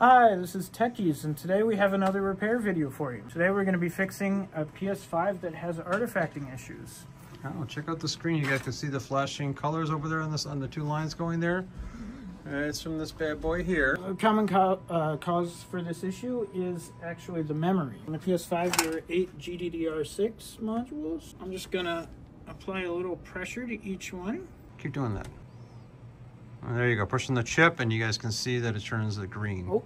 Hi, this is Tekkies, and today we have another repair video for you. Today we're going to be fixing a PS5 that has artifacting issues. Oh, check out the screen. You guys can see the flashing colors over there on this on the two lines going there. Uh, it's from this bad boy here. A common co uh, cause for this issue is actually the memory. On the PS5, there are eight GDDR6 modules. I'm just going to apply a little pressure to each one. Keep doing that. There you go. Pushing the chip, and you guys can see that it turns the green. Oh,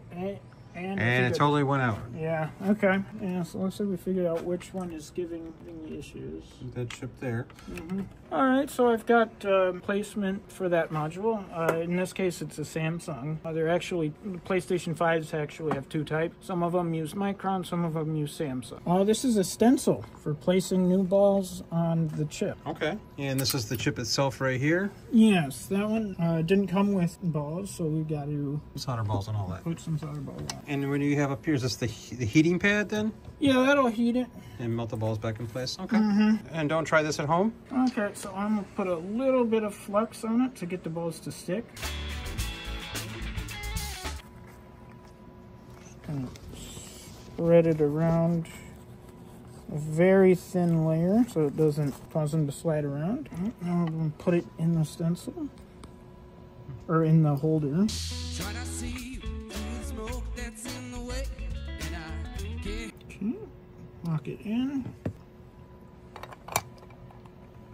and, and, it totally went out. Yeah, okay. Yeah, so looks like we figured out which one is giving, giving the issues. That chip there. Mm -hmm. All right, so I've got um, placement for that module. Uh, in this case, it's a Samsung. Uh, they're actually, PlayStation 5s actually have two types. Some of them use Micron, some of them use Samsung. Oh, this is a stencil for placing new balls on the chip. Okay, and this is the chip itself right here? Yes, that one uh, didn't come with balls, so we got to... Solder balls and all that. Put some solder balls on. And when you have up here, is this the, the heating pad then? Yeah, that'll heat it. And melt the balls back in place? Okay. Mm -hmm. And don't try this at home? Okay, so I'm gonna put a little bit of flux on it to get the balls to stick. Kind of spread it around a very thin layer so it doesn't cause them to slide around. Now I'm going to put it in the stencil or in the holder. Lock it in.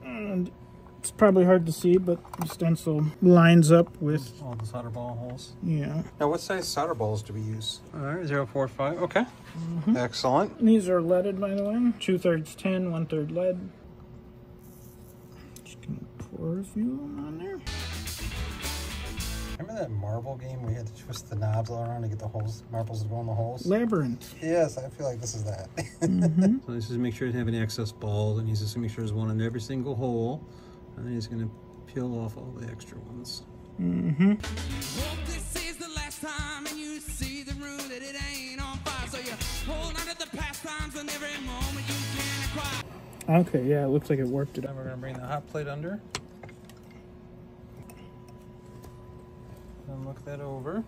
And it's probably hard to see, but the stencil lines up with all the solder ball holes. Yeah. Now, what size solder balls do we use? All right, zero four five. Okay. Mm -hmm. Excellent. These are leaded, by the way. Two thirds tin, one third lead. Just gonna pour a few of them on there. Remember that marble game where you had to twist the knobs all around to get the holes, marbles to go in the holes? Labyrinth. Yes, I feel like this is that. Mm -hmm. so this is make sure it have any excess balls, and he's just to make sure there's one in every single hole, and then he's going to peel off all the extra ones. Mm-hmm. Okay, yeah, it looks like it worked it. Then we're going to bring the hot plate under. And look that over.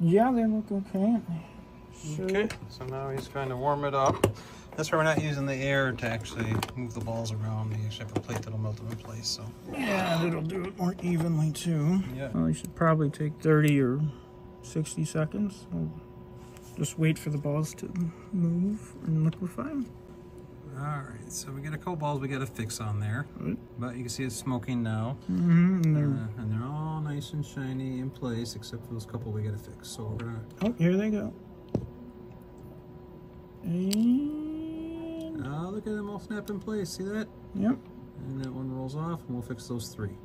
Yeah, they look okay. Okay, so now he's trying to warm it up. That's why we're not using the air to actually move the balls around. We actually have a plate that'll melt them in place. So yeah, it'll do it more evenly too. Yeah. Well, you should probably take 30 or 60 seconds. We'll just wait for the balls to move and liquefy. All right, so we got a couple balls we got to fix on there, but you can see it's smoking now, mm -hmm, and, they're, uh, and they're all nice and shiny in place, except for those couple we got to fix. So we're gonna. Oh, here they go. And... Oh, look at them all snap in place. See that? Yep. And that one rolls off, and we'll fix those three.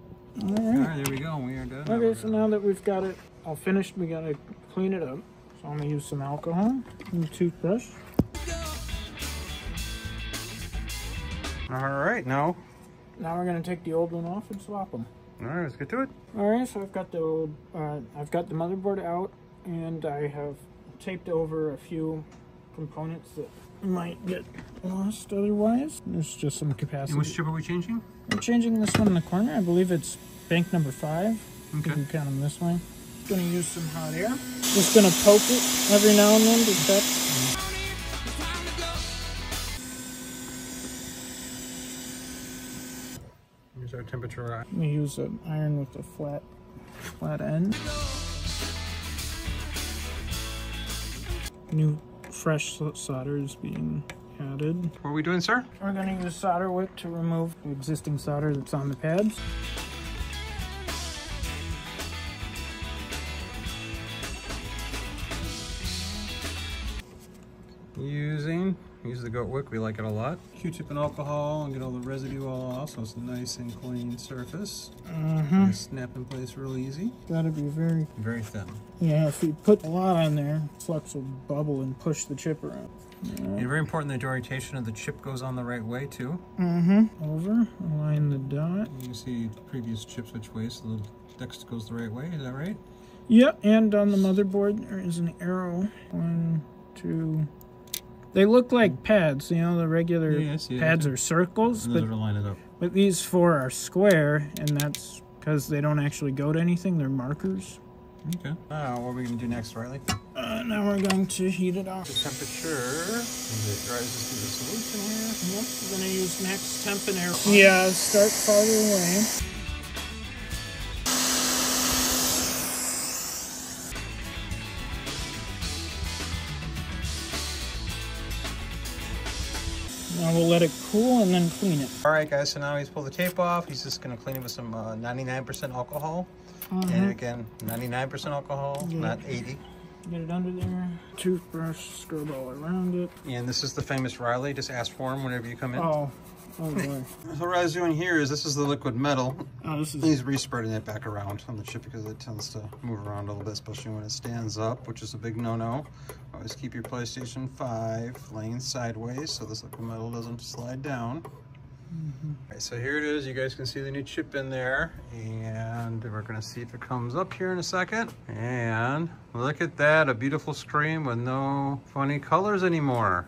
All right. All right, there we go. We are done. Okay, so now that we've got it all finished, we gotta clean it up. So I'm gonna use some alcohol and a toothbrush. All right, now. Now we're gonna take the old one off and swap them. All right, let's get to it. All right, so I've got the old, uh, I've got the motherboard out, and I have taped over a few components that might get lost otherwise. There's just some capacity. And which chip are we changing? We're changing this one in the corner. I believe it's bank number five. Okay. You can count them this way. Gonna use some hot air. Just gonna poke it every now and then to check. Here's our temperature. We use an iron with a flat, flat end. New fresh solder is being added. What are we doing, sir? We're going to use solder wick to remove the existing solder that's on the pads. Using, use the Goot Wick, we like it a lot. Q-tip and alcohol and get all the residue all off so it's a nice and clean surface. Mm-hmm. Snap in place real easy. Gotta be very... Very thin. Yeah, if you put a lot on there, flux will bubble and push the chip around. Yeah. And very important that the orientation of the chip goes on the right way too. Mm-hmm. Over, align the dot. You can see previous chips which way, so the next goes the right way, is that right? Yep, yeah, and on the motherboard there is an arrow. One, two, they look like pads, you know, the regular yes, yes. pads are circles, but, but these four are square, and that's because they don't actually go to anything, they're markers. Okay. Now, what are we going to do next, Riley? Uh, now we're going to heat it off. The temperature. As it rises through the solution here. Yep, we're gonna use max temp and air. Yeah, start farther away. Now we'll let it cool and then clean it. All right, guys, so now he's pulled the tape off. He's just going to clean it with some uh, 99% alcohol. And uh-huh. again, 99% alcohol, Yeah. not 80. Get it under there. Toothbrush, scrub all around it. And this is the famous Riley. Just ask for him whenever you come in. Oh, oh boy. So what Riley's doing here is this is the liquid metal. Oh, this is He's respreading it back around on the chip because it tends to move around a little bit, especially when it stands up, which is a big no-no. Always keep your PlayStation 5 laying sideways so this liquid metal doesn't slide down. Mm-hmm. All right, so here it is. You guys can see the new chip in there. And we're going to see if it comes up here in a second. And look at that, a beautiful screen with no funny colors anymore.